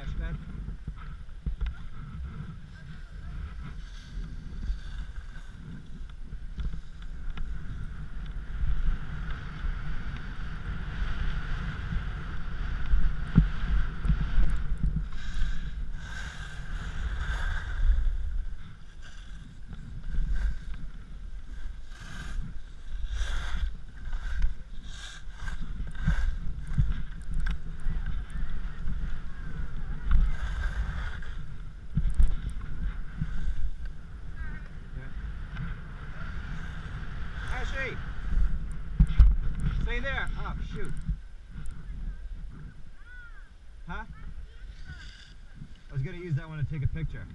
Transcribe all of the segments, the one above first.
dash Huh? I was gonna use that one to take a picture.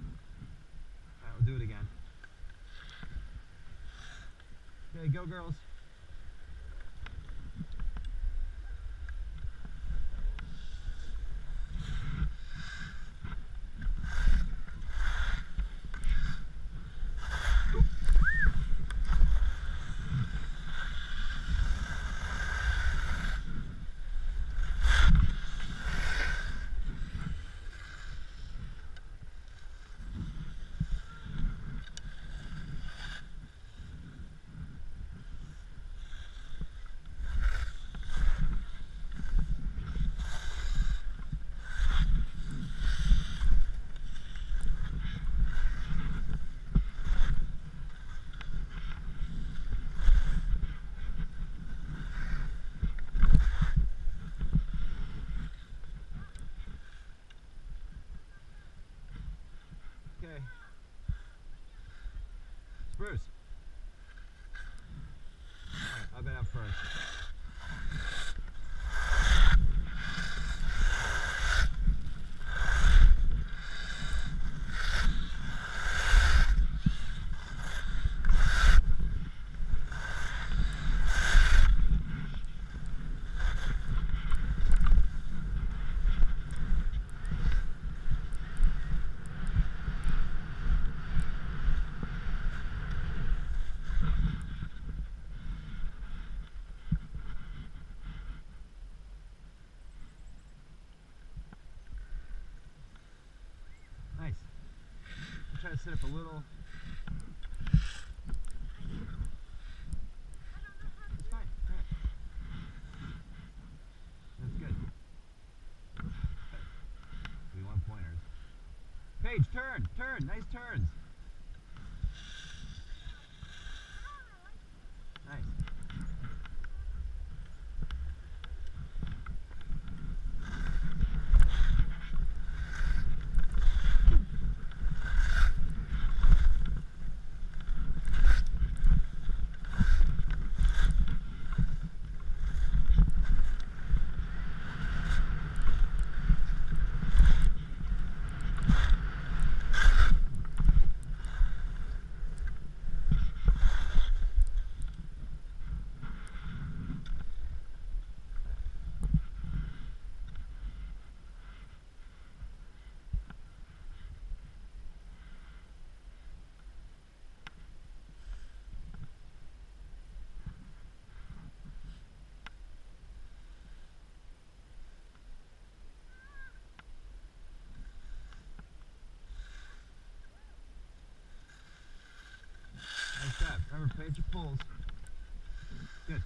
Alright, we'll do it again. Okay, go girls. Okay. I'll get out first. To set up a little. Paige, turn, turn, nice turns. Nice. Nice job. Remember, at your pulls. Good.